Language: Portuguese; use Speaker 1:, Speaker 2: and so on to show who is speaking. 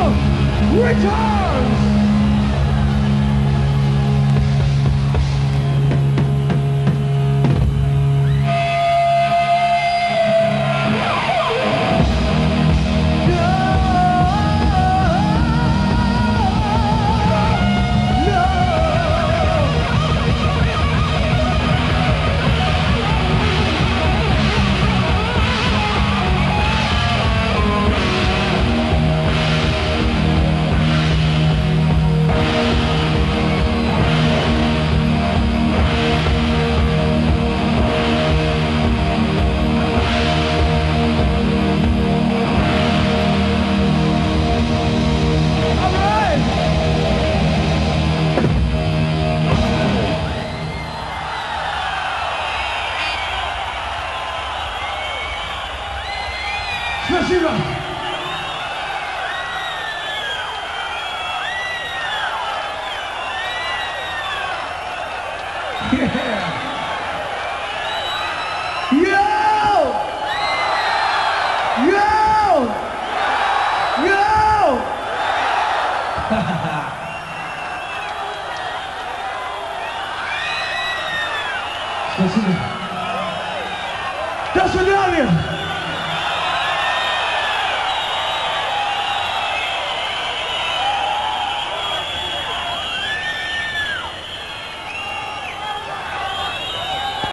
Speaker 1: Return! Спасибо. Yeah. Yo! Yo! Yo! Спасибо. До свидания!